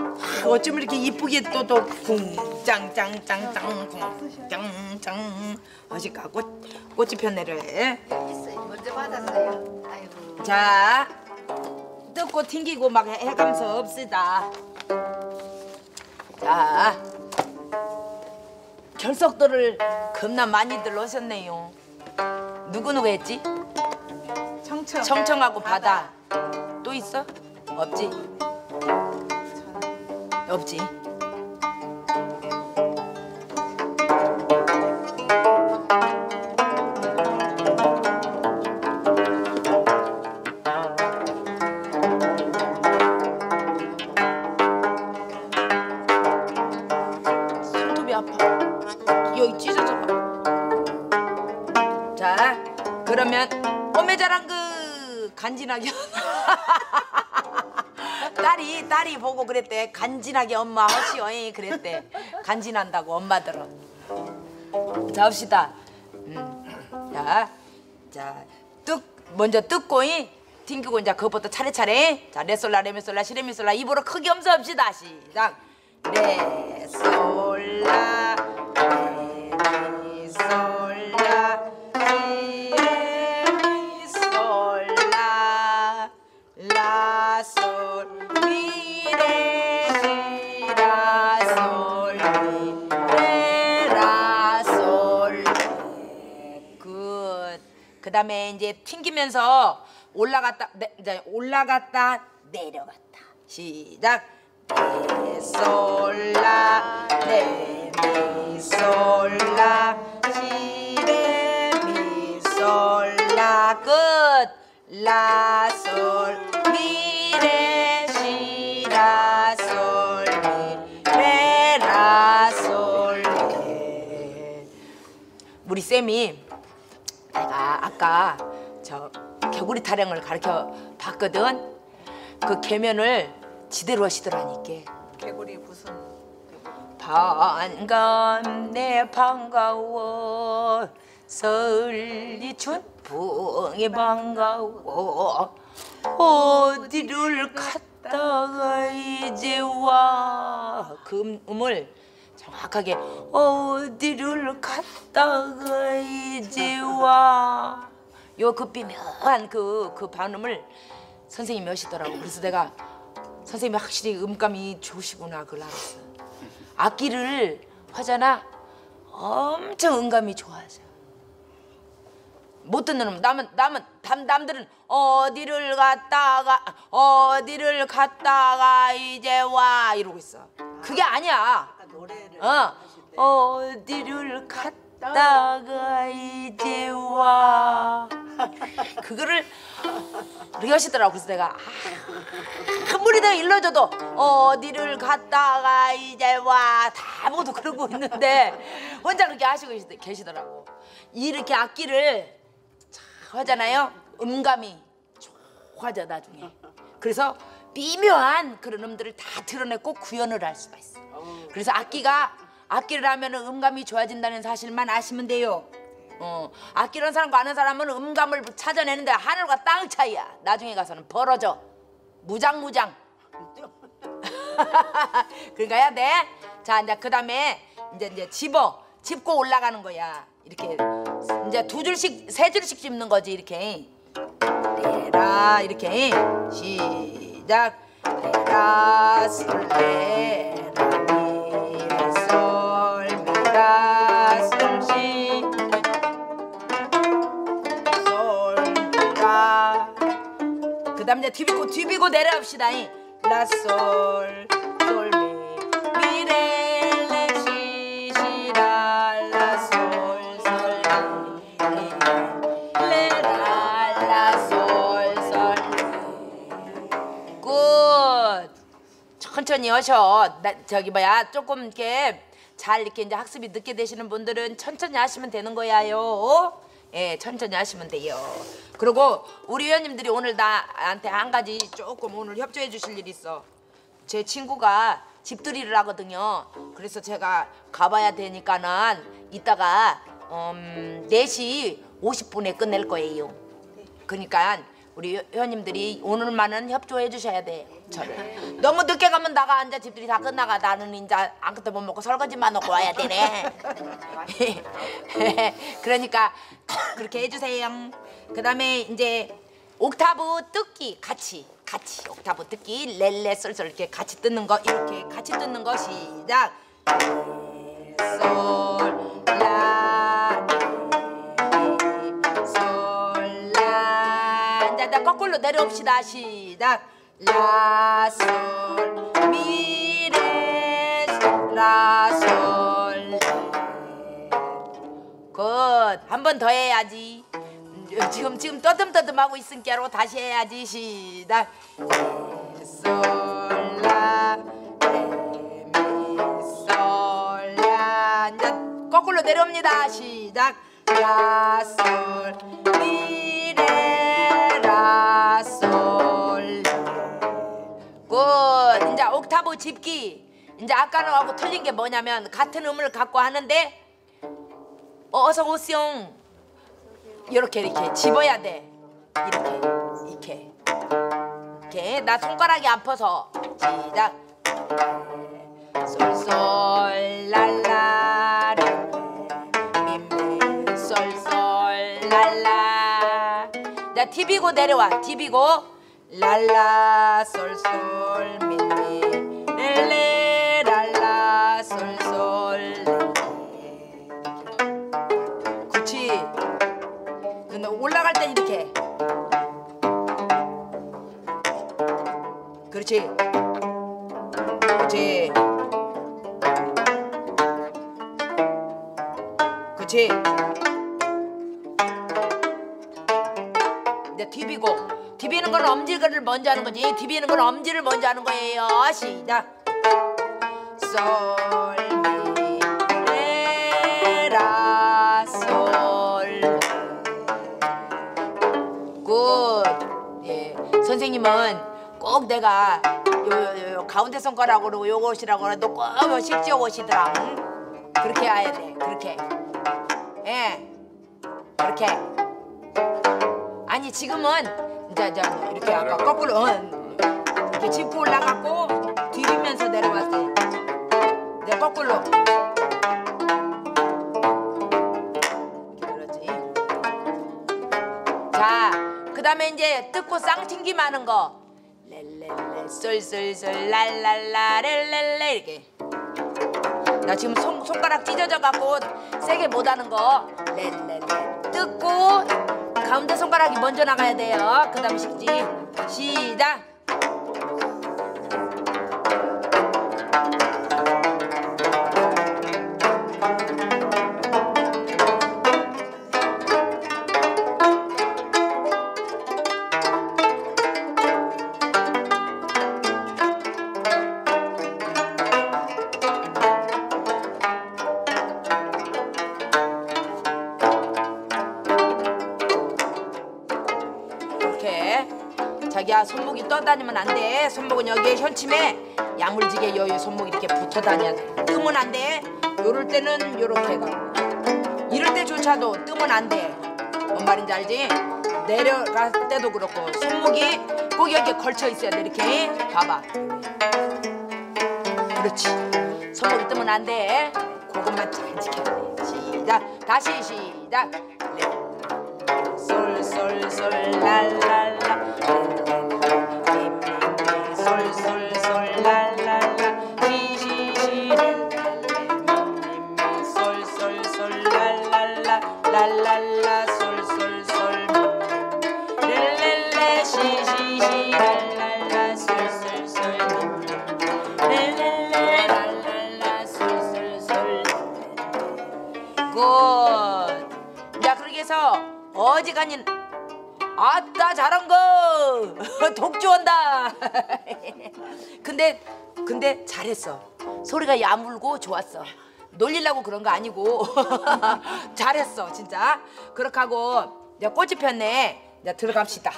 아, 어쩜 이렇게 이쁘게 또또 쿵짱짱짱짱 쿵짱짱 어지까 꽃 꽃이 편내를 있어요. 먼저 받았어요. 아이고. 자 뜯고 튕기고 막 해- 해가면서 없시다 자 결석도를 겁나 많이들 오셨네요 누구 누구 했지? 청청. 청청하고 바다 또 있어? 없지? 없지 간지나게 엄마 허시 어이 그랬대. 간지난다고 엄마들은. 자 합시다. 음. 자, 자, 뚝 먼저 뜯고 이. 튕기고 이제 그것부터 차례차례. 자 레솔라 레미솔라 시레미솔라 입으로 크게 엄서합시다. 시작. 레솔라 그다음에 이제 튕기면서 올라갔다 내, 이제 올라갔다 내려갔다. 시작. 레솔라 레미솔라 시레미솔라 끝. 라솔 미레 시라솔 미레 라솔 레 우리 쌤이 아까 저 개구리 타령을 가르쳐 봤거든. 그 계면을 지대로 하시더라니까. 개구리 무슨 반갑네 반가워 설리 춘 풍이 반가워 어디를 갔다가 이제 와 그 음을 정확하게 어디를 갔다가 이제 와 요 그 비묘한 그, 그 반음을 선생님이 하시더라고. 그래서 내가 선생님이 확실히 음감이 좋으시구나 그걸 알았어. 악기를 하잖아. 엄청 음감이 좋아져 못 듣는 놈. 남은 남은 남, 남들은 어디를 갔다가 어디를 갔다가 이제 와 이러고 있어. 그게 아니야 어 어디를 갔다가 이제 와. 그거를 그렇게 하시더라고 그래서 내가. 아, 아무리 내가 일러줘도 어디를 갔다가 이제 와. 다 모두 그러고 있는데 혼자 그렇게 하시고 계시- 계시더라고. 이렇게 악기를 참 하잖아요. 음감이 좋아져 나중에. 그래서 미묘한 그런 음들을 다 드러내고 구현을 할 수가 있어 그래서 악기가 악기를 하면 음감이 좋아진다는 사실만 아시면 돼요 어, 악기를 사람과 아는 사람은 음감을 찾아내는데 하늘과 땅 차이야 나중에 가서는 벌어져 무장무장 그러니까 해야 돼. 자, 이제 그 다음에 이제 이제 집어 짚고 올라가는 거야. 이렇게 이제 두 줄씩 세 줄씩 짚는 거지 이렇게. 레라 이렇게 시작. 레라 솔레 솔라 그다음 이제 뒤비고 뒤비고 내려합시다. 라솔 천천히 하셔. 나, 저기 뭐야 조금 이렇게 잘 이렇게 이제 학습이 늦게 되시는 분들은 천천히 하시면 되는 거야요. 예, 천천히 하시면 돼요. 그리고 우리 회원님들이 오늘 나한테 한 가지 조금 오늘 협조해 주실 일이 있어. 제 친구가 집들이를 하거든요. 그래서 제가 가봐야 되니까는 이따가 음, 4시 50분에 끝낼 거예요. 그러니까 우리 회- 회원님들이 오늘만은 협조해 주셔야 돼. 저를 너무 늦게 가면 나가 앉아 집들이 다 끝나가 나는 이제 아무것도 못 먹고 설거지만 하고 와야 되네. 그러니까 그렇게 해주세요. 그다음에 이제 옥타브 뜯기 같이 같이 옥타브 뜯기 렐레 쏠쏠 이렇게 같이 뜯는 거 이렇게 같이 뜯는 거 시작. 솔라 거꾸로 내려옵시다. 시작. 라솔 미레 라솔. 굿한 번 더 해야지. 음, 지금 지금 떠듬떠듬하고 있으니까 다시 해야지. 시작. 솔라 레미솔라 자 거꾸로 내려옵니다. 시작. 라솔 미레 라솔 good. 이제 옥타브 짚기. 이제 아까는 하고 틀린 게 뭐냐면 같은 음을 갖고 하는데 어서 오세요. 이렇게 이렇게 집어야 돼. 이렇게 이렇게. 이렇게. 나 손가락이 아파서. 시작. 솔솔 랄 디비고 내려와. 디비고. 랄라 솔솔 미미. 렐레 랄라 솔솔 그치. 근데 올라갈 땐 이렇게. 그렇지. 그렇지. 그렇지 디비고 디비는 건 엄지를 먼저 하는 거지 디비는 건 엄지를 먼저 하는 거예요 시작 솔미레라 솔 good. 예. 선생님은 꼭 내가 요, 요, 요 가운데 손가락으로 요것이라고 해도 꼭 식지어 오시더라. 응? 그렇게 해야 돼. 그렇게. 예. 그렇게. 아니 지금은 이제 이제 이렇게 아까 거꾸로 어, 이렇게 짚고 올라갔고 뒤리면서 내려왔어요. 이제 거꾸로. 그렇지. 자, 그다음에 이제 뜯고 쌍튕기 마는 거. 렐렐레 쏠쏠쏠 랄랄라 렐렐레 이렇게. 나 지금 손, 손가락 찢어져 갖고 세게 못 하는 거. 렐렐레 뜯고 가운데 손가락이 먼저 나가야 돼요. 그 다음에 식지. 시작. 다니면 안 돼. 손목은 여기에 현침에 야물지게 여기 손목이 이렇게 붙어 다녀야 돼. 뜨면 안 돼. 요럴 때는 요렇게 가. 이럴 때조차도 뜨면 안 돼. 뭔 말인지 알지? 내려갈 때도 그렇고 손목이 꼭 여기에 걸쳐 있어야 돼. 이렇게 봐봐. 그렇지. 손목이 뜨면 안 돼. 그것만 잘 지켜야 돼. 시작. 다시 시작. 네. 솔솔솔 랄 잘했어. 소리가 야물고 좋았어. 놀리려고 그런 거 아니고 잘했어 진짜. 그렇게 하고 이제 꽃이 폈네. 이제 들어갑시다.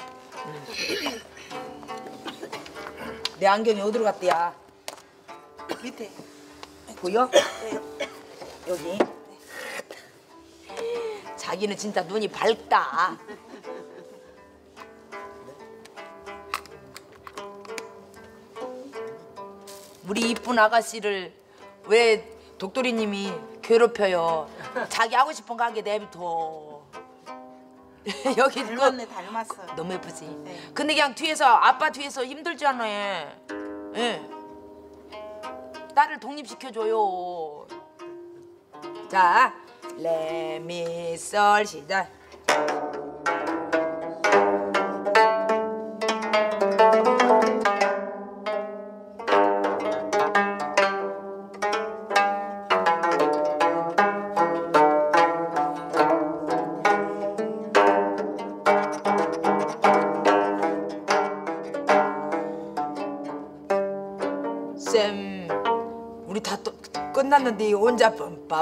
내 안경이 어디로 갔대야? 밑에 보여? 여기. 자기는 진짜 눈이 밝다. 우리 이쁜 아가씨를 왜 독도리님이 괴롭혀요? 자기 하고 싶은 거 하게 내비둬. 여기 그 닮았네 닮았어. 너무 예쁘지. 네. 근데 그냥 뒤에서 아빠 뒤에서 힘들잖아. 예. 딸을 독립시켜줘요. 자, 레미솔 시작.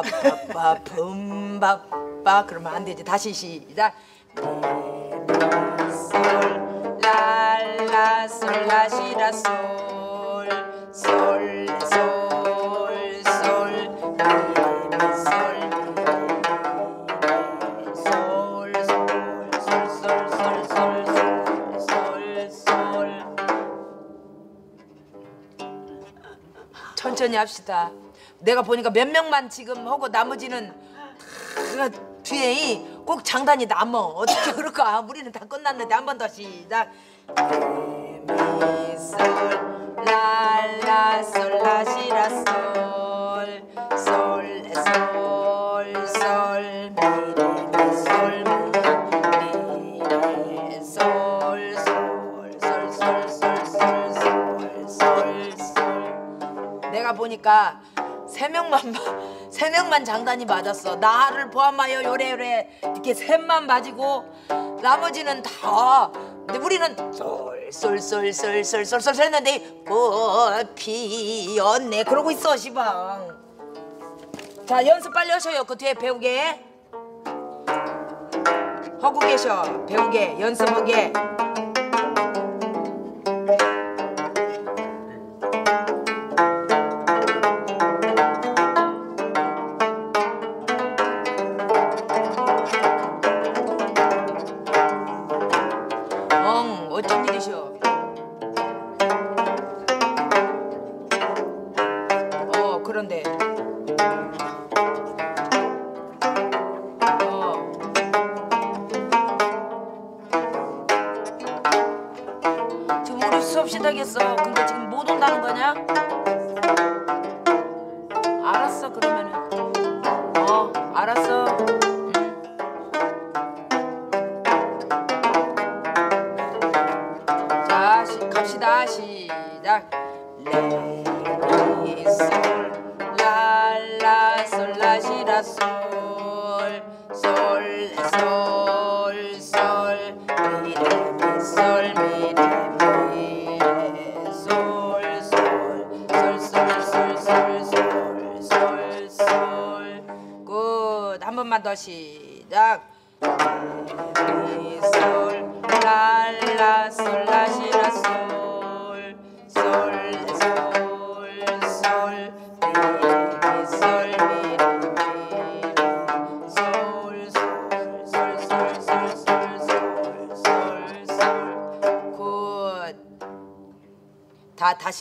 빠빠빠 붐박빠 그러면 안 되지 다시 시작 솔 랄라 솔라시라 솔솔솔솔 천천히 합시다. 내가 보니까 몇 명만 지금 하고 나머지는 다 뒤에 이꼭 장단이 남어. 어떻게 그럴까? 우리는 다 끝났는데 한 번 더 시작. 미솔 랄라 솔라시라 솔 솔솔솔 미리미솔 미리솔솔솔솔솔솔솔솔 내가 보니까 세 명만 봐- 세 명만 장단이 맞았어. 나를 포함하여 요래요래 이렇게 셋만 맞이고 나머지는 다. 근데 우리는 솔솔솔솔솔솔솔 했는데 꽃 피었네. 그러고 있어 시방. 자 연습 빨리 하셔요. 그 뒤에 배우게. 하고 계셔. 배우게 연습하게.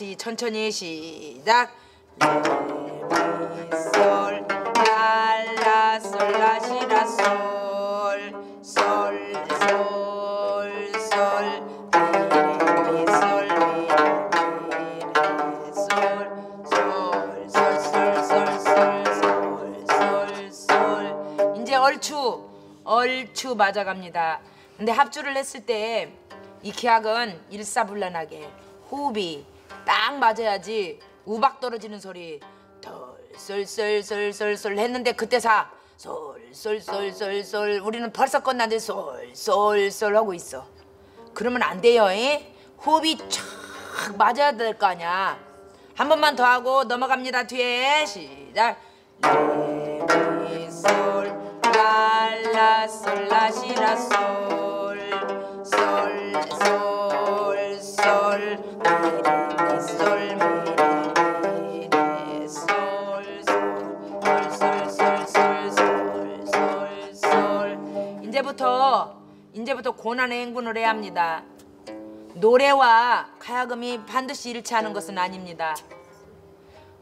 다 다시 천천히 시작. 미리미솔 미리미솔 솔솔솔솔솔솔솔 이제 얼추 얼추 맞아갑니다. 근데 합주를 했을 때 이 기악은 일사불란하게 호흡이 딱 맞아야지 우박 떨어지는 소리 덜솔솔솔솔솔 했는데 그때 사 솔솔솔솔솔 우리는 벌써 끝났는데 솔솔솔 하고 있어. 그러면 안 돼요. 에? 호흡이 촥 맞아야 될 거 아니야. 한 번만 더 하고 넘어갑니다. 뒤에 시작. 레미솔 랄라 솔 라시라 솔 솔솔솔 이제부터 고난의 행군을 해야 합니다. 노래와 가야금이 반드시 일치하는 것은 아닙니다.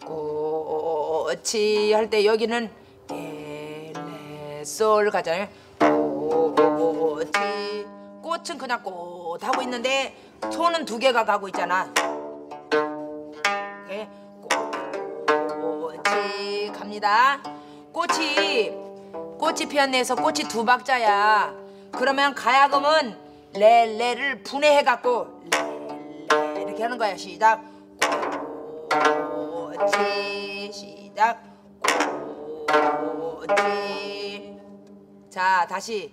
꽃이 할 때 여기는 레레솔 가잖아요. 꽃이 꽃은 그냥 꽃 하고 있는데 손은 두 개가 가고 있잖아. 이렇게 꽃이 갑니다. 꽃이 꽃이 피었네에서 꽃이 두 박자야. 그러면 가야금은 레레를 분해해 갖고 레레 이렇게 하는 거야. 시작. 꽃이 시작. 꽃이 자 다시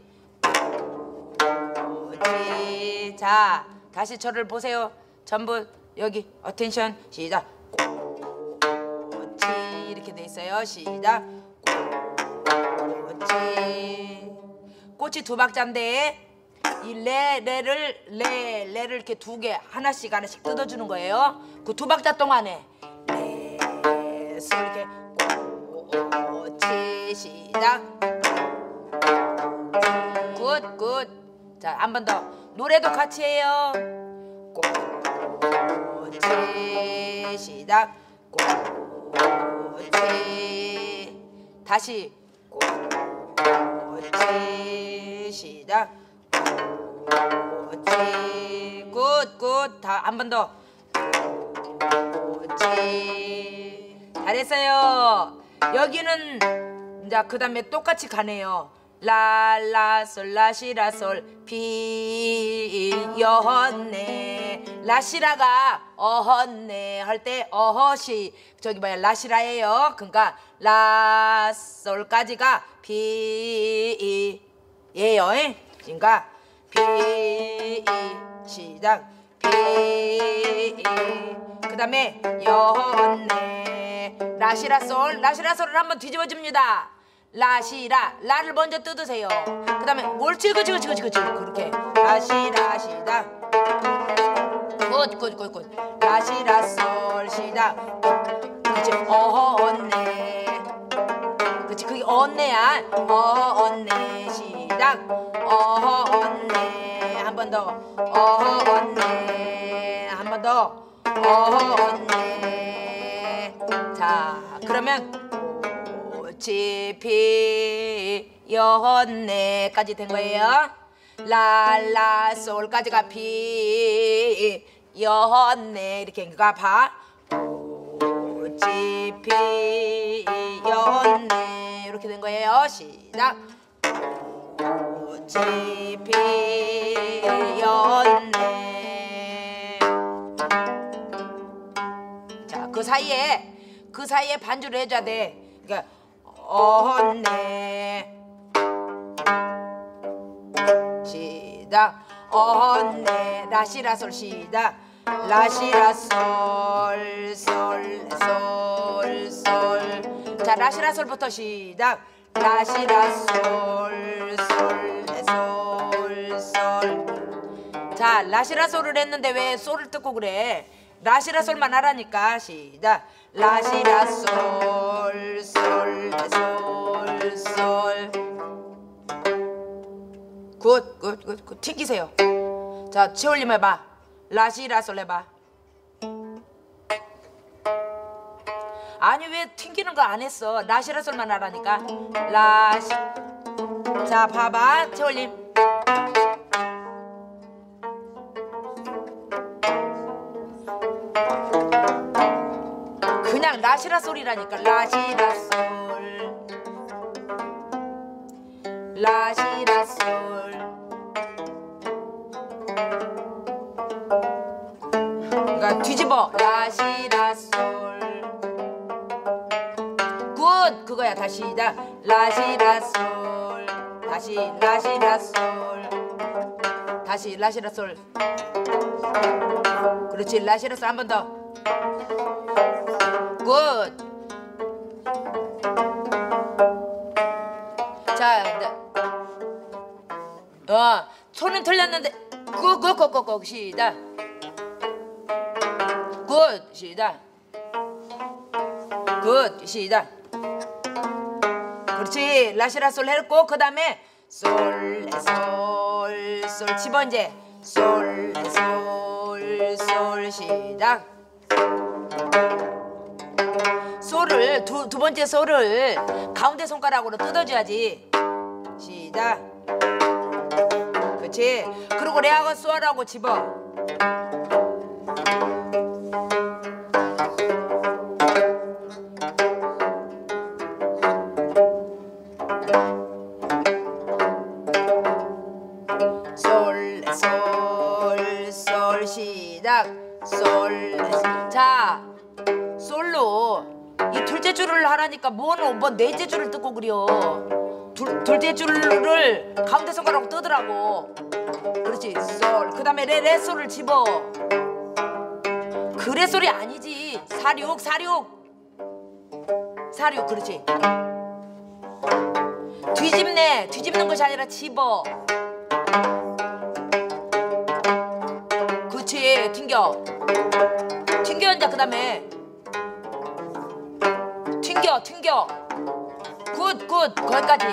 꽃이 자 다시 저를 보세요. 전부 여기 attention 시작. 꽃이 이렇게 돼 있어요. 시작. 꽃이 꽃이 두 박자인데 이 레 레를 레 레를 이렇게 두 개 하나씩 하나씩 뜯어주는 거예요. 그 두 박자 동안에 레솔 이렇게 꽃이 시작. 굿 굿. 자 한 번 더 노래도 같이 해요. 꽃이 시작. 꽃이 다시 꽃이 시작. 꽃이 good good 다 한 번 더. 꽃이 잘했어요. 여기는 이제 그 다음에 똑같이 가네요. 라라솔 라시라솔. 비였네. 라시라가 어헛네. 할 때 어헛이 저기 뭐야 라시라예요. 그러니까 라솔까지가 비예요. 그러니까 비 시작. 비그 다음에 였네. 라시라솔. 라시라솔을 한번 뒤집어 줍니다 라시라. 라를 먼저 뜯으세요. 그 다음에 옳지 그치 그치 그치 그치 그렇게. 라시라 시다. good good good good. 라시라 솔 시다. 그치? 어허 언네. 그치? 그게 언네야. 어허 언네 시작 어허 언네. 한 번 더. 어허 언네. 한 번 더. 어허 언네. 자 그러면 꽃이 피었네까지 된 거예요. 랄라 솔까지가 피었네 이렇게 그러니까 봐. 피었네 이렇게 된 거예요. 시작. 피었네. 자, 그 사이에 그 사이에 반주를 해줘야 돼. 그러니까 언네. 시작. 언네. 라시라솔 시작. 라시라솔 솔 솔 솔. 자 라시라솔부터 시작. 라시라솔 솔 솔 솔. 자 라시라솔을 했는데 왜 솔을 뜯고 그래 라시라솔 만 하라니까. 시작. 라시라솔 솔솔솔. good good good good. 튕기세요. 자 치올림 해봐. 라시라솔 해봐. 아니 왜 튕기는 거 안 했어? 라시라솔만 하라니까. 라시. 자 봐봐. 치올림 라시라 소리라니까. 라시라 솔. 라시라 솔. 그러니까 뒤집어. 라시라 솔 good! 그거야. 다시 다 라시라 솔. 다시 라시라 솔. 다시 라시라 솔. 그렇지. 라시라 솔 한 번 더 good. 자, 이제 어, 손은 틀렸는데 굿굿굿굿굿 시작. 굿 시작. 굿 시작. 그렇지 라시라 솔 했고 그 다음에 솔솔솔 집어 이제 솔솔솔 시작. 솔을 두, 두 번째 솔을 가운데 손가락으로 뜯어줘야지. 시작. 그렇지. 그리고 레하고 솔하고 집어 그려. 둘, 둘째 줄을 가운데 손가락으로 뜨더라고. 그렇지 솔. 그다음에 레, 레 솔을 집어. 그래 소리 아니지. 사륙, 사륙. 사륙, 그렇지. 뒤집네. 뒤집는 것이 아니라 집어. 그렇지 튕겨 튕겨 이제 그다음에 튕겨 튕겨 굿 굿 거기까지.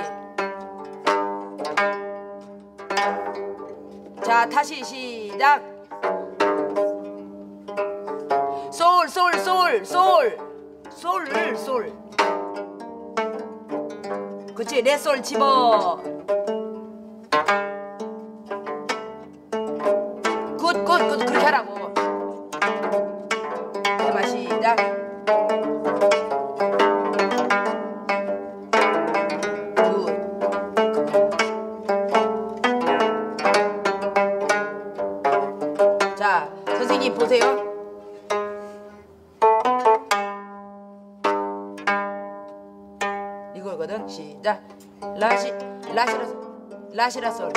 자 다시 시작. 솔 솔 솔 솔. 솔을 솔. 그치 레솔 집어 라시라 솔.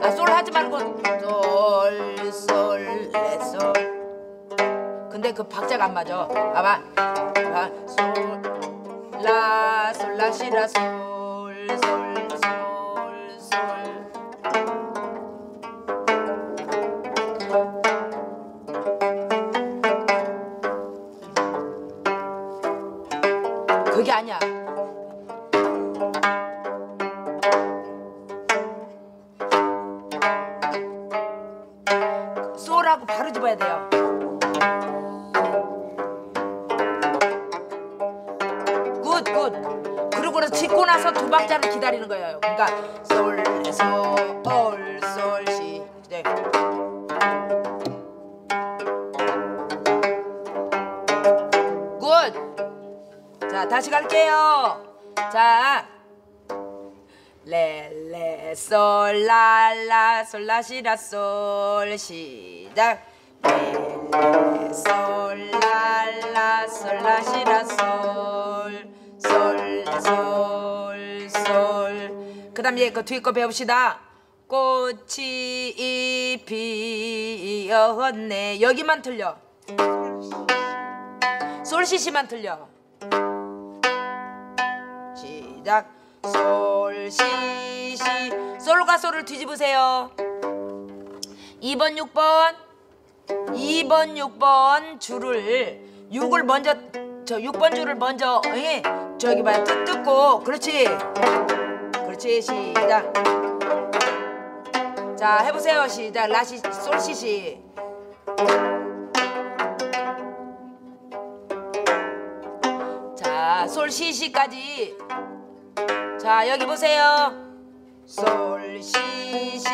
아, 솔 하지 말고 솔, 솔, 레, 솔. 근데 그 박자가 안 맞아. 봐봐. 라, 솔, 라, 솔, 라, 시, 라, 솔, 솔, 솔, 솔. 그게 아니야. 두 박자를 기다리는 거예요. 그러니까 솔, 레, 솔, 솔, 시. 네. good. 자, 다시 갈게요. 자. 레레 솔라라 솔라시라 솔 시작 레레 솔라라 솔라시라 솔솔솔솔 그 다음 얘그 뒤에 거 배웁시다. 꽃이 피었네. 여기만 틀려. 솔시시만 틀려. 시작. 솔시시. 솔과 솔을 뒤집으세요. 2번 6번. 2번 6번 줄을 6을 먼저 저 6번 줄을 먼저 예, 저기 봐요. 뜯, 뜯고. 그렇지 그렇지 시작. 자 해보세요 시작. 라시 솔시시. 자 솔시시까지. 자 여기 보세요. 솔시시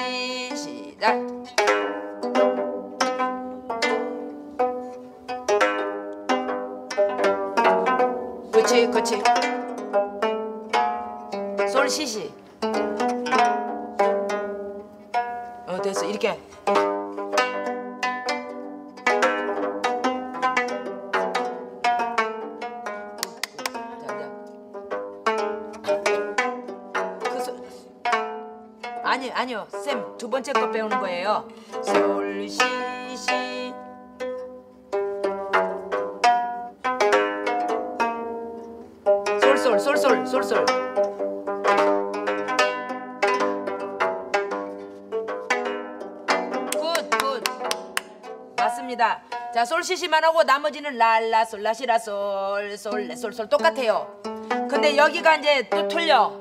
시작. 그치 그치 솔시시? 어 됐어. 이렇게. 아니 아니요. 쌤 두 번째 거 배우는 거예요. 솔시시. 솔솔 솔솔 솔솔 합니다. 자, 솔시시만 하고 나머지는 랄라 솔라시라 솔솔솔솔 똑같아요. 근데 여기가 이제 또 틀려.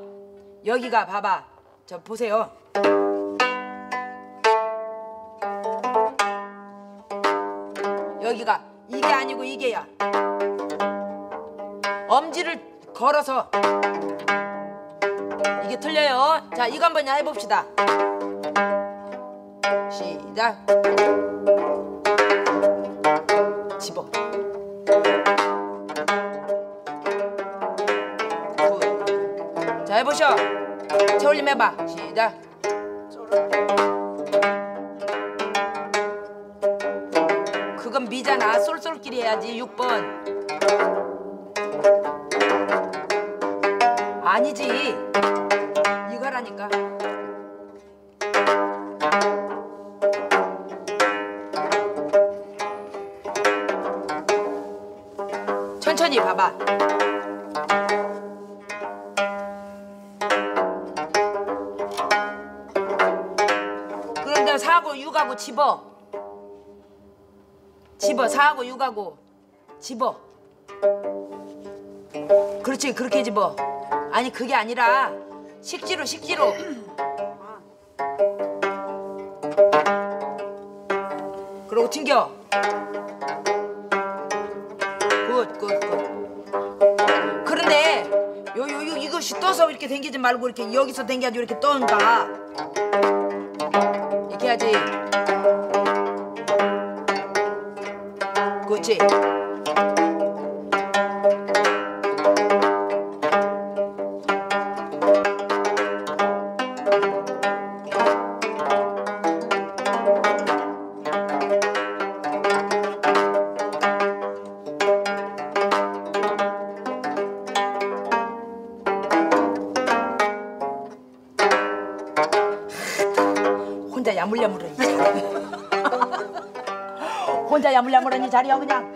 여기가 봐봐. 저 보세요. 여기가 이게 아니고 이게야. 엄지를 걸어서 이게 틀려요. 자, 이거 한번 해봅시다. 시작. 올림 해봐. 시작. 그건 미잖아. 쏠쏠끼리 해야지 6번. 아니지. 집어. 집어. 사하고육하고 집어. 그렇지. 그렇게 집어. 아니 그게 아니라 식지로 식지로. 그러고 튕겨. good good good. 그런데 이것이 떠서 이렇게 당기지 말고 이렇게 여기서 당겨야지 이렇게 떠는가? 이렇게 해야지. 这。 혼자 야물야물하니 자리야 그냥.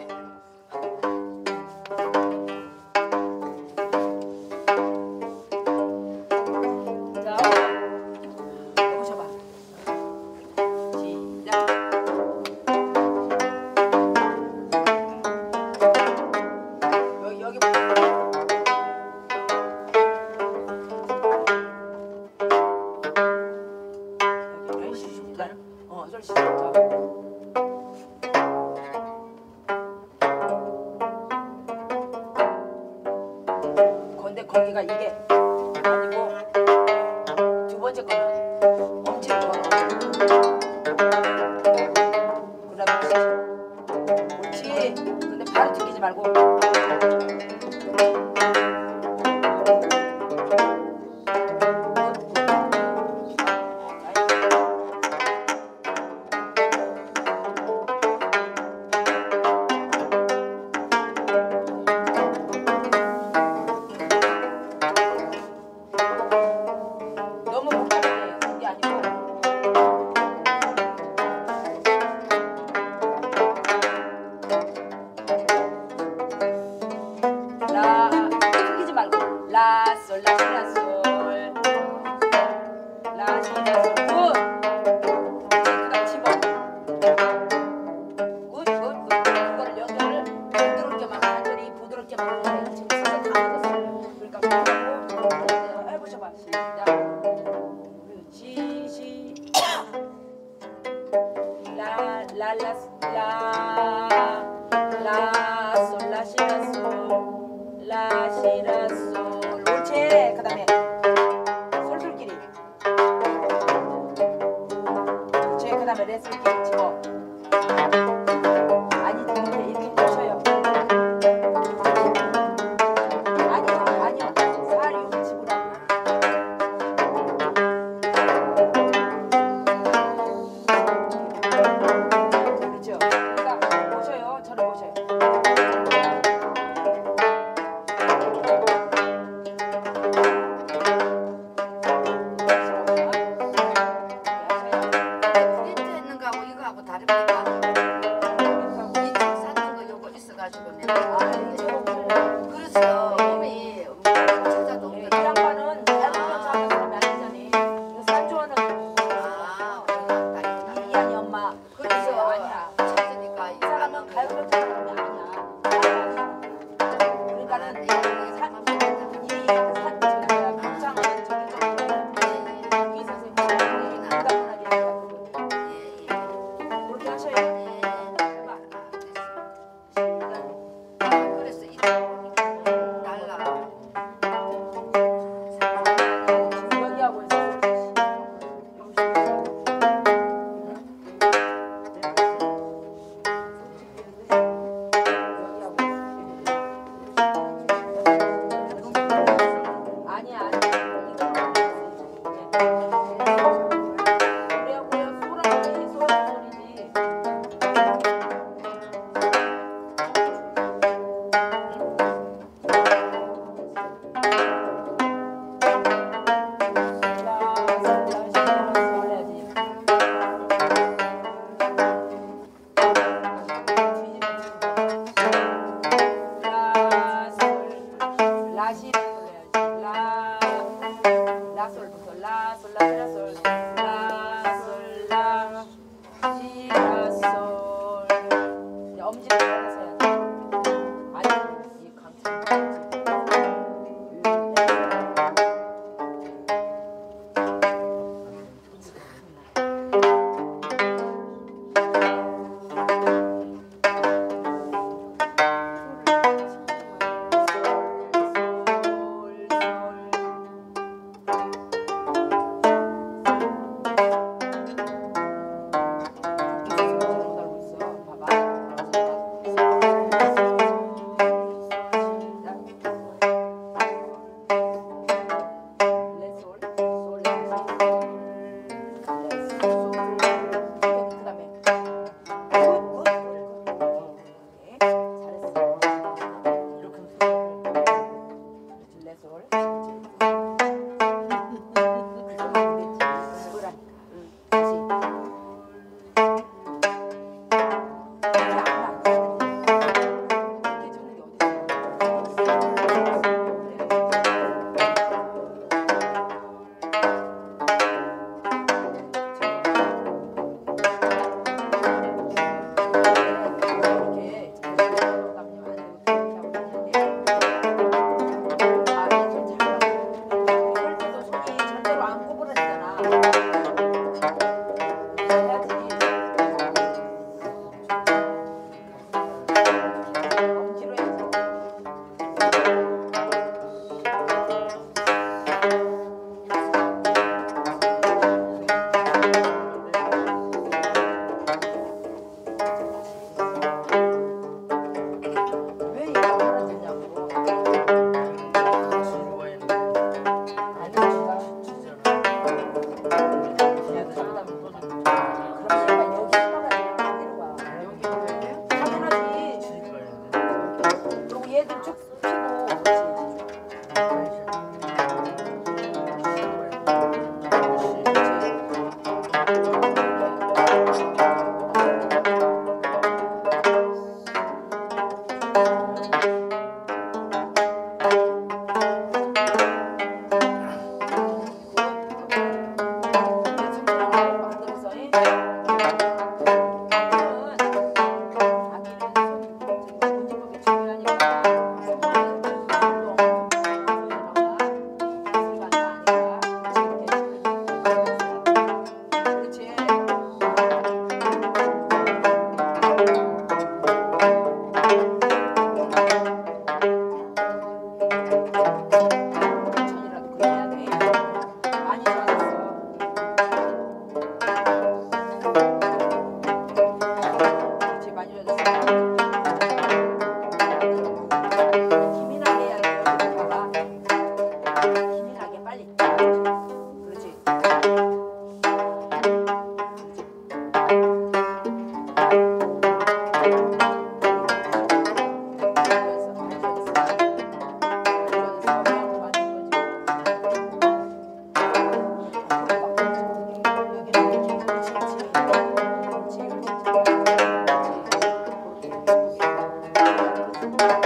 자꾸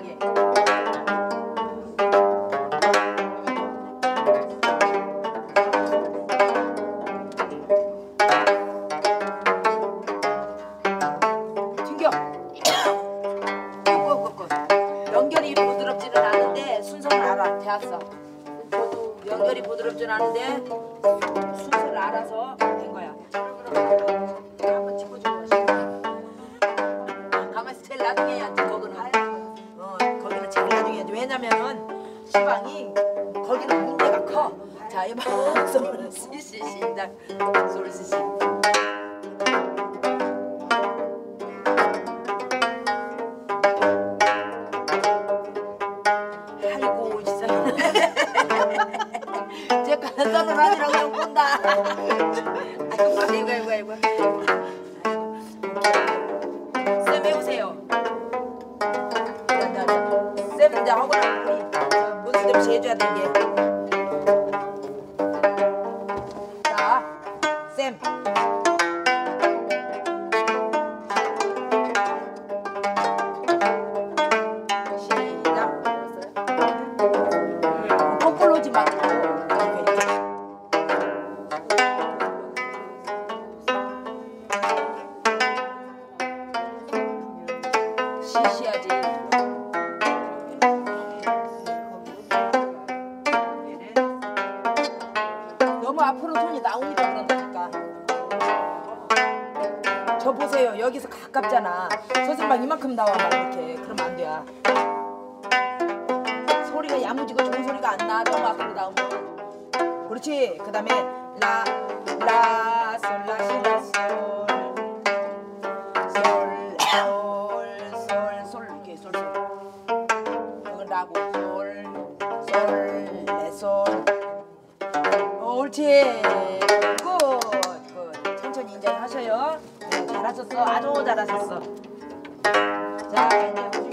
again. 잘하셨어. 아주 잘하셨어. 자, 이제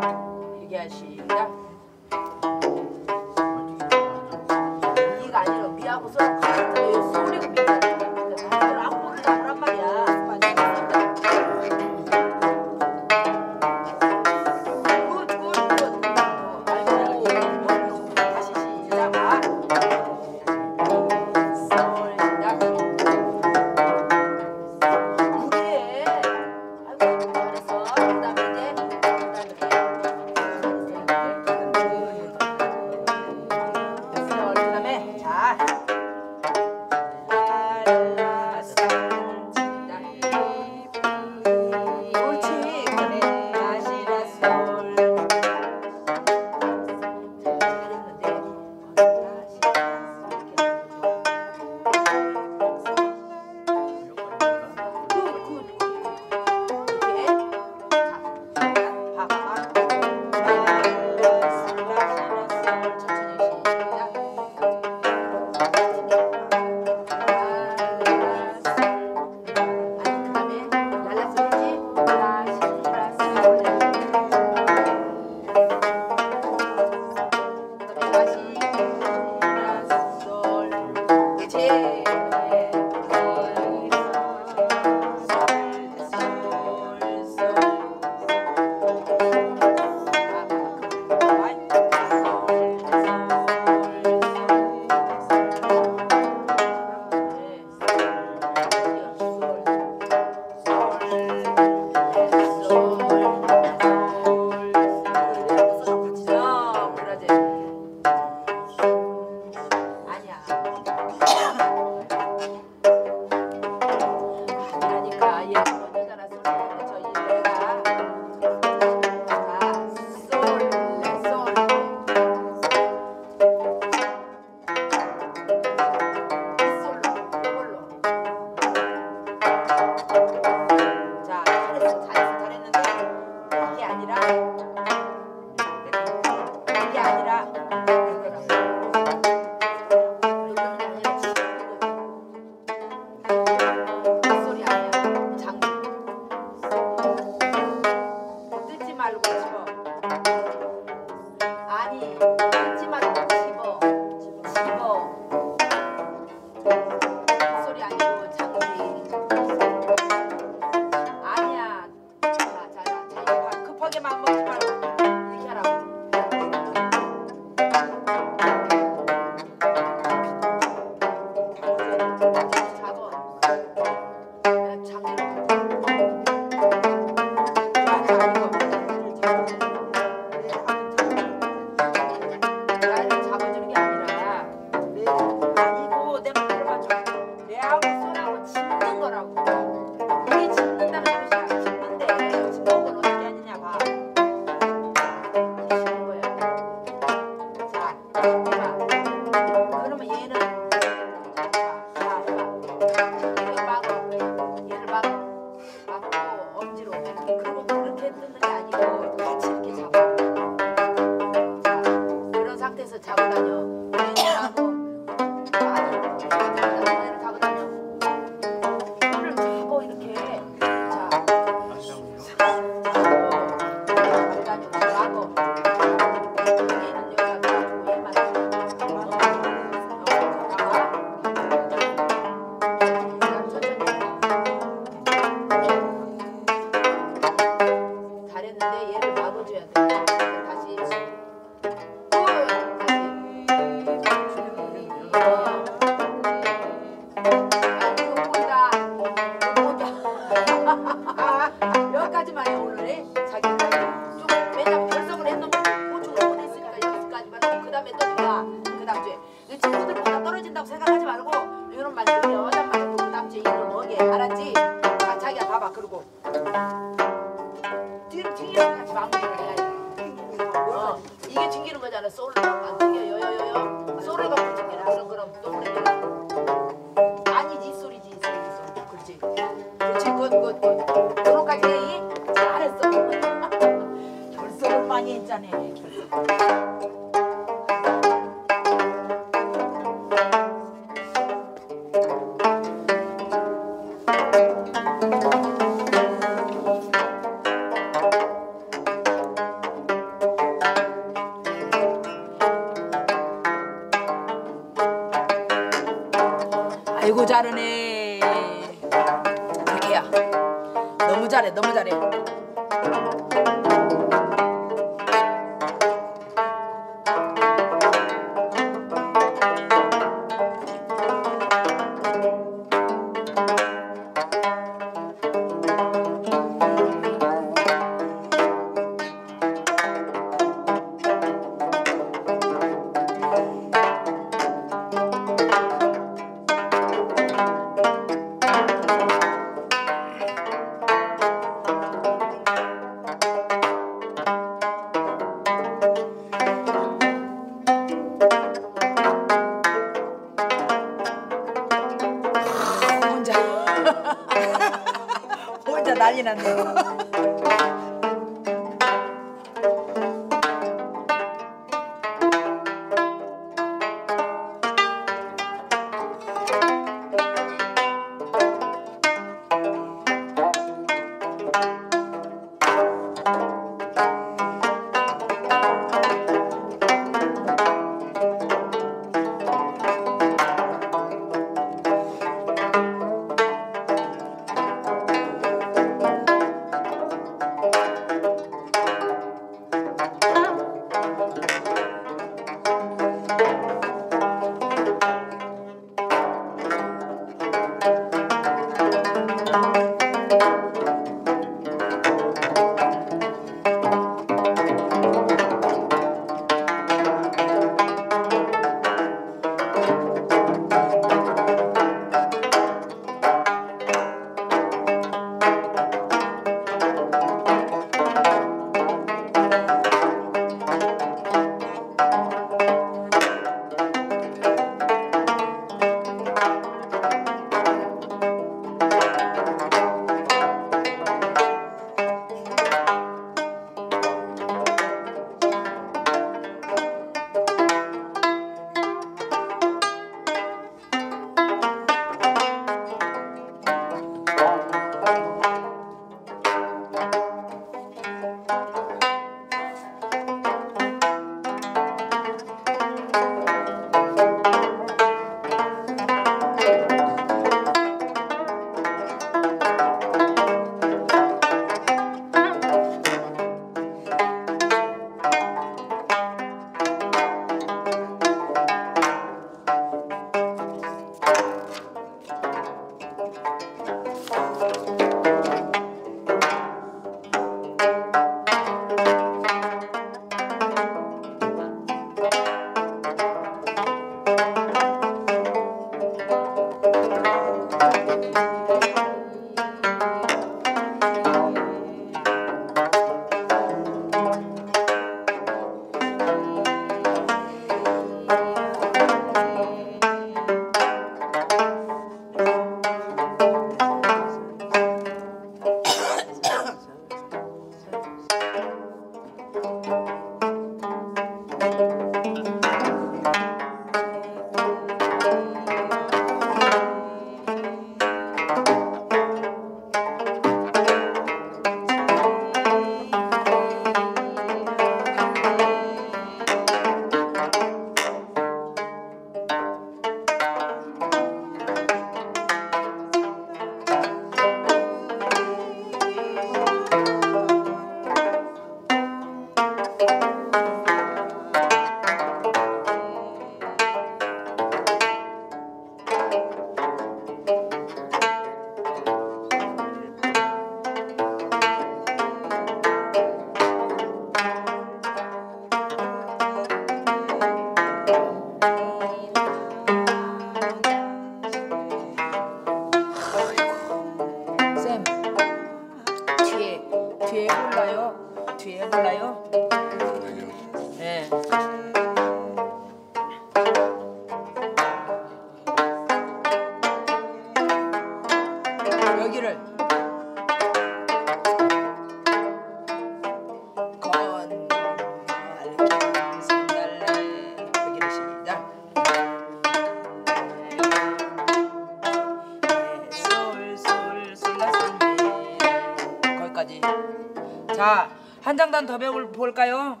더 배울 볼까요?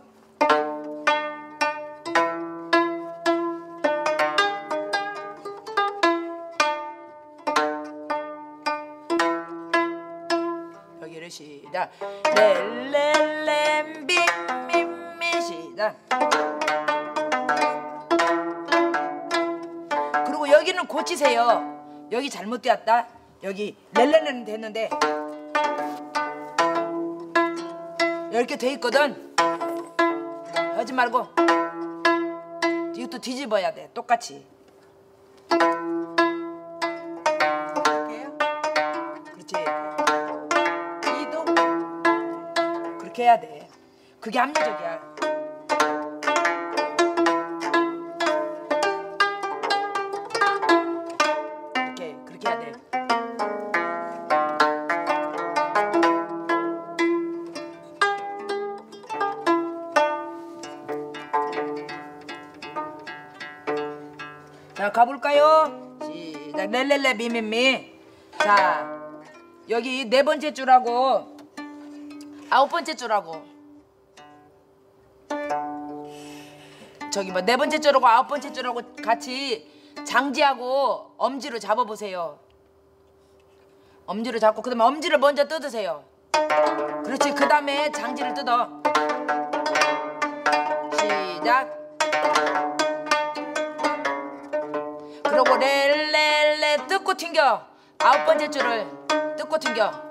여기를 시작. 렐렐렘 빔빔미 시작. 그리고 여기는 고치세요. 여기 잘못되었다. 여기 렐렐레는 됐는데 이렇게 돼 있거든. 하지 말고 이것도 뒤집어야 돼. 똑같이. 그렇지. 이도 그렇게 해야 돼. 그게 합리적이야. 가볼까요? 시작 렐렐레 미미미. 자 여기 네 번째 줄하고 아홉 번째 줄하고 저기 뭐 네 번째 줄하고 아홉 번째 줄하고 같이 장지하고 엄지로 잡아보세요. 엄지로 잡고 그 다음에 엄지를 먼저 뜯으세요. 그렇지. 그 다음에 장지를 뜯어. 시작. 그리고 렐렐레 뜯고 튕겨. 아홉 번째 줄을 뜯고 튕겨.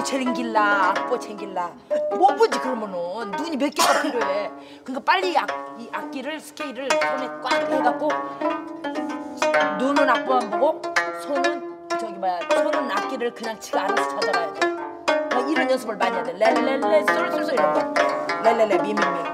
악, 저 챙길라 악보 챙길라 못 보지 그러면은 눈이 몇 개가 필요해. 그러니까 빨리 악, 이 악기를 스케일을 손에 꽉 해갖고 눈은 악보만 보고 손은 저기 뭐야 손은 악기를 그냥 지가 알아서 찾아가야 돼. 뭐 이런 연습을 많이 해야 돼. 렐렐레 쏠쏠쏠 이런 거. 렐렐레 미미미.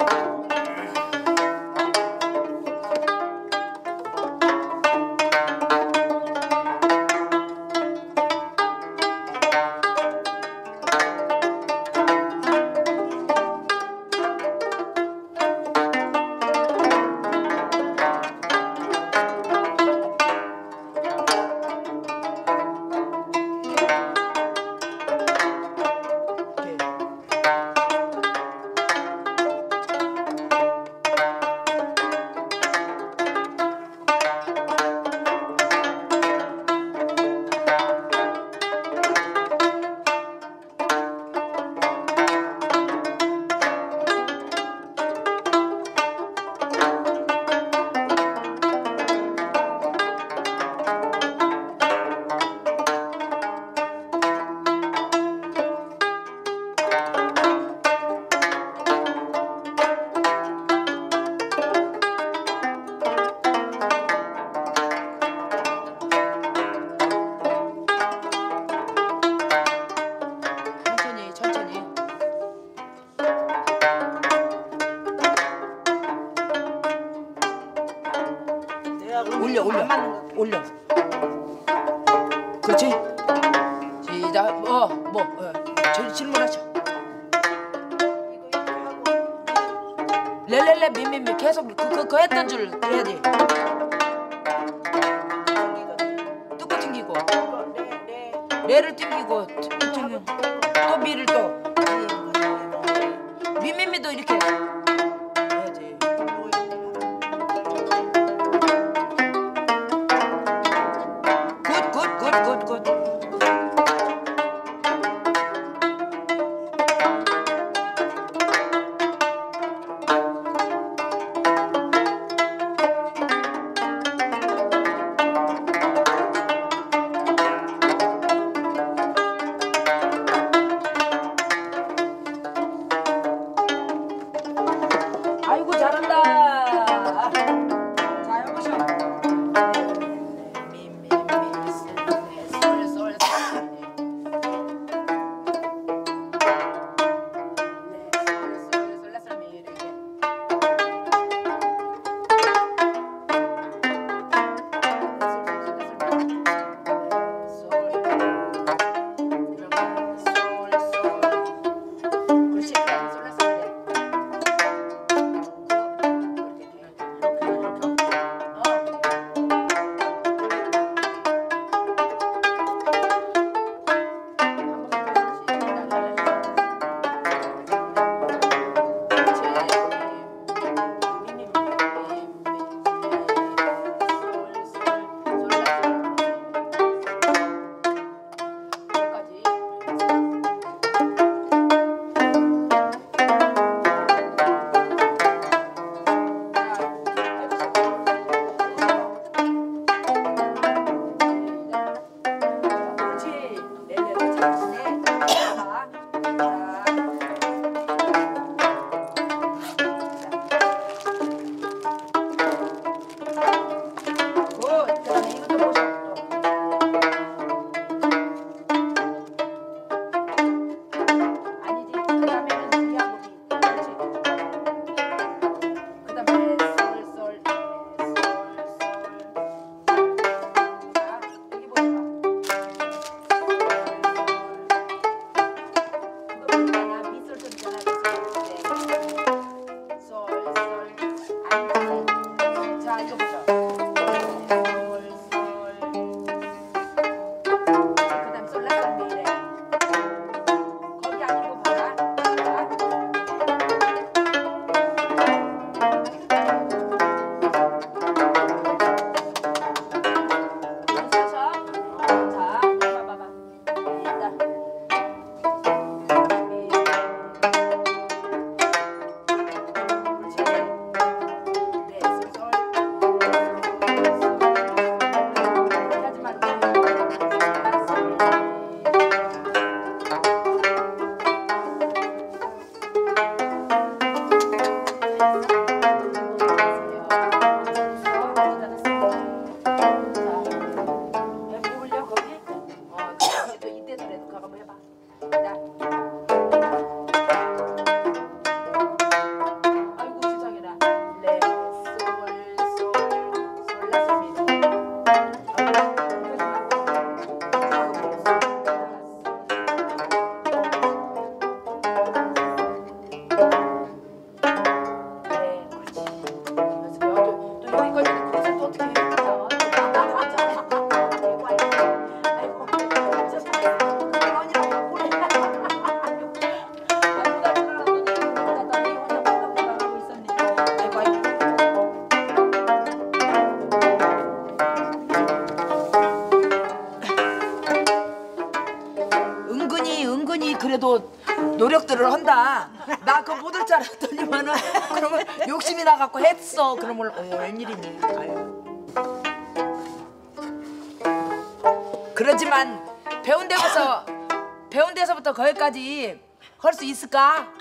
배운 데서부터 거기까지 할 수 있을까?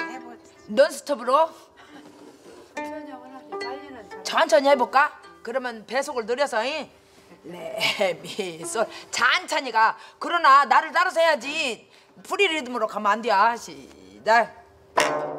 해보지. 논스톱으로 천천히 해볼까? 그러면 배속을 늘려서 이? 레미솔 찬찬히가 그러나 나를 따라서 해야지 free 리듬으로 가면 안 돼. 시작.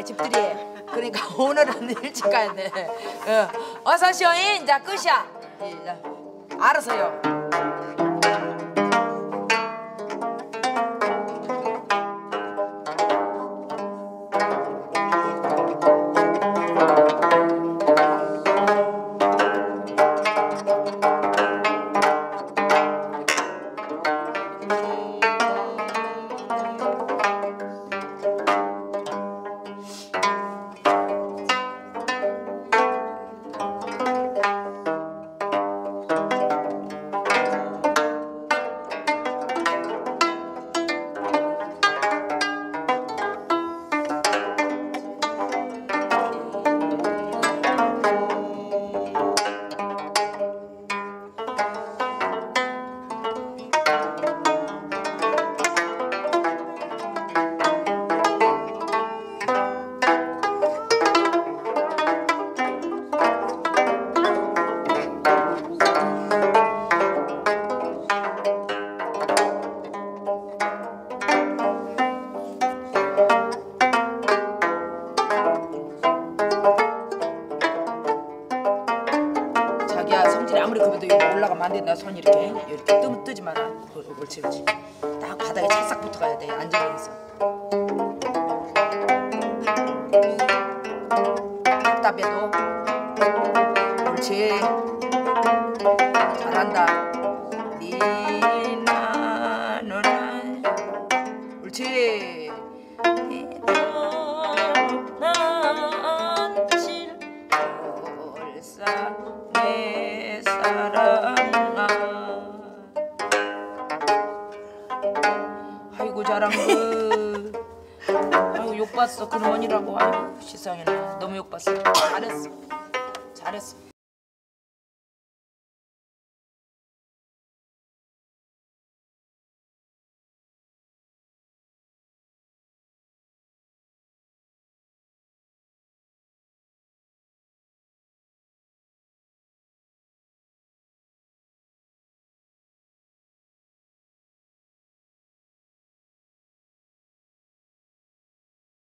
돼 집들이 그러니까 오늘은 일찍 가야 돼 어. 어서 잉? 이제 끝이야 알아서요 그, 옳지 옳지. 딱 바닥에 찰싹 붙어가야 돼. 안정